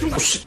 よし